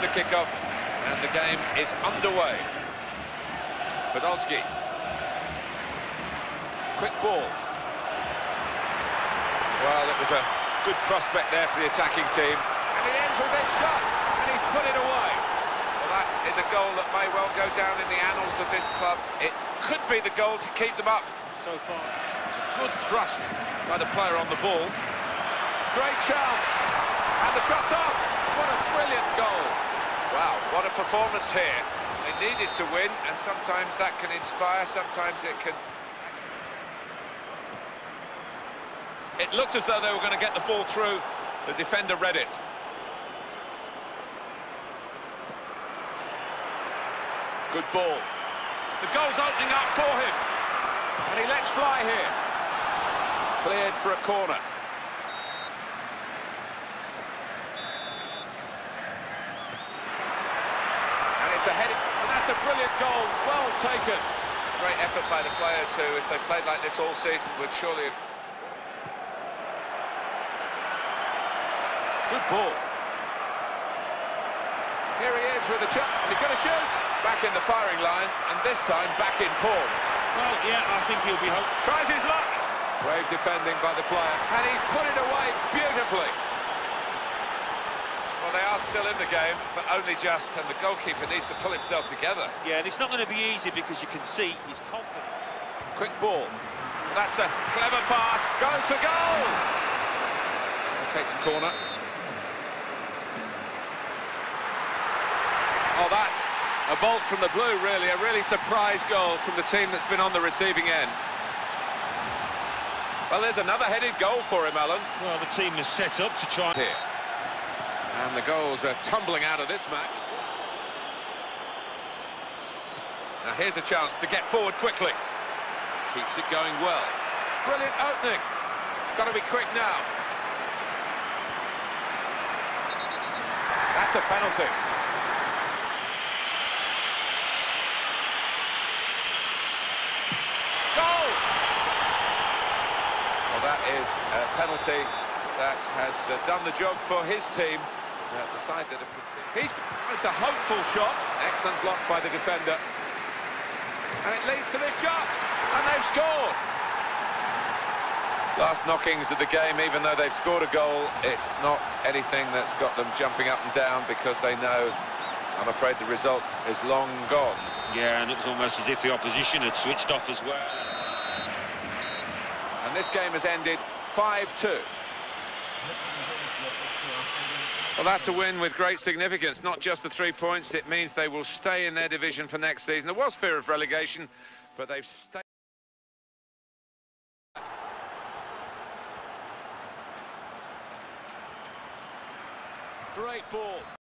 the kickoff, and the game is underway. Podolski. Quick ball. Well, it was a good prospect there for the attacking team. And it ends with this shot, and he's put it away. Well, that is a goal that may well go down in the annals of this club. It could be the goal to keep them up. So far, Good thrust by the player on the ball. Great chance. And the shot's up. What a brilliant goal. Wow, what a performance here. They needed to win, and sometimes that can inspire, sometimes it can... It looked as though they were going to get the ball through. The defender read it. Good ball. The goal's opening up for him. And he lets fly here. Cleared for a corner. A heading, and that's a brilliant goal, well taken. Great effort by the players who, if they played like this all season, would surely have... Good ball. Here he is with a chance. He's going to shoot. Back in the firing line, and this time back in form. well, yeah, I think he'll be hoping. Tries his luck. Brave defending by the player, and he's put it away beautifully. Well, they are still in the game, but only just, and the goalkeeper needs to pull himself together. Yeah, and it's not going to be easy because you can see he's confident. Quick ball. That's a clever pass. Goes for goal. They'll take the corner. Oh, that's a bolt from the blue, really. A really surprise goal from the team that's been on the receiving end. Well, there's another headed goal for him, Alan. Well, the team is set up to try... Here. And the goals are tumbling out of this match. Now here's a chance to get forward quickly. Keeps it going well. Brilliant opening. Got to be quick now. That's a penalty. Goal! Well, that is a penalty that has uh, done the job for his team. Uh, the side that have. He's it's a hopeful shot. Excellent block by the defender. And it leads to this shot. And they've scored. Last knockings of the game, even though they've scored a goal, it's not anything that's got them jumping up and down because they know, I'm afraid, the result is long gone. Yeah, and it was almost as if the opposition had switched off as well. And this game has ended 5-2. Well, that's a win with great significance. Not just the three points, it means they will stay in their division for next season. There was fear of relegation, but they've stayed. Great ball.